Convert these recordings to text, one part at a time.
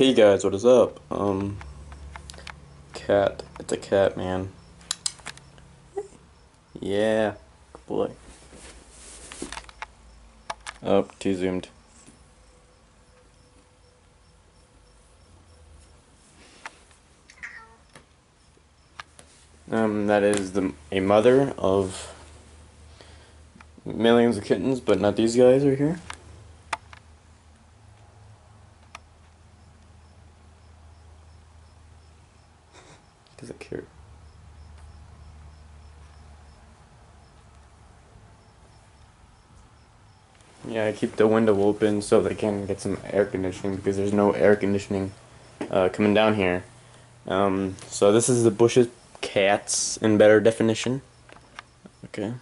Hey guys, what is up? Um, cat. It's a cat, man. Yeah, good boy. Oh, too zoomed. Um, that is the a mother of millions of kittens, but not these guys right here. Cute? Yeah, I keep the window open so they can get some air conditioning because there's no air conditioning uh, coming down here. Um, so this is the Bush's cats in better definition. Okay.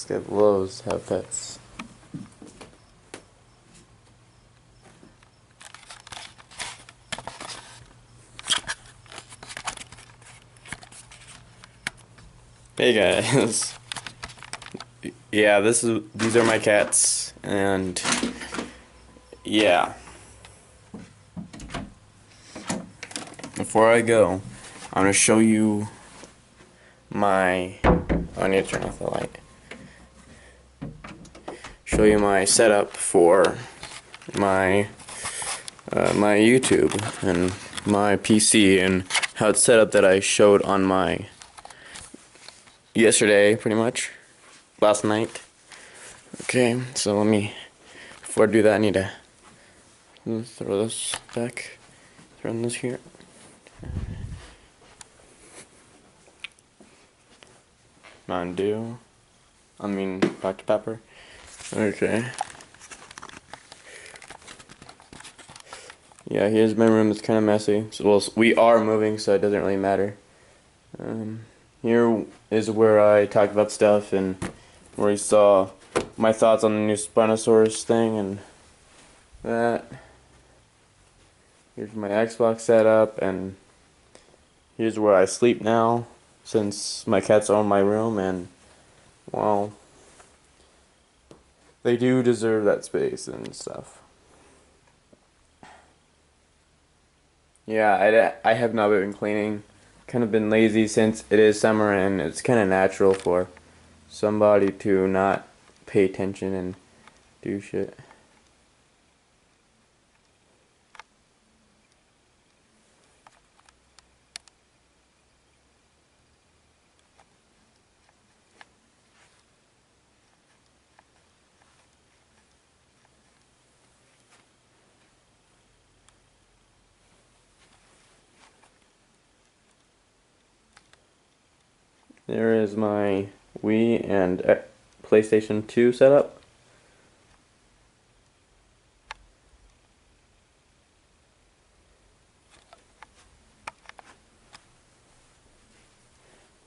This guy loves have pets. Hey guys. Yeah, this is these are my cats and yeah. Before I go, I'm gonna show you my oh, I need to turn off the light. Show you my setup for my uh, my YouTube and my PC and how it's set up that I showed on my yesterday pretty much last night okay so let me before I do that I need to throw this back throw this here Mountain I mean Dr. Pepper okay. Yeah here's my room it's kind of messy. So well we are moving so it doesn't really matter. Um, here is where I talk about stuff and where you saw my thoughts on the new Spinosaurus thing and that. Here's my Xbox setup and here's where I sleep now since my cats own my room and well they do deserve that space and stuff. Yeah, I, I have not been cleaning kind of been lazy since it is summer and it's kind of natural for somebody to not pay attention and do shit. There is my Wii and uh, PlayStation 2 setup.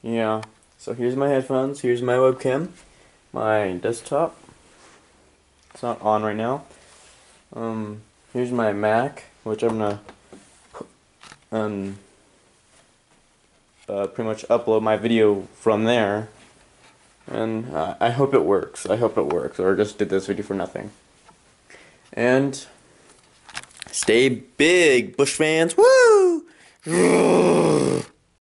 Yeah, so here's my headphones, here's my webcam, my desktop. It's not on right now. Um, here's my Mac, which I'm gonna um uh, pretty much upload my video from there. And uh, I hope it works. I hope it works. Or just did this video for nothing. And stay big, Bush fans. Woo!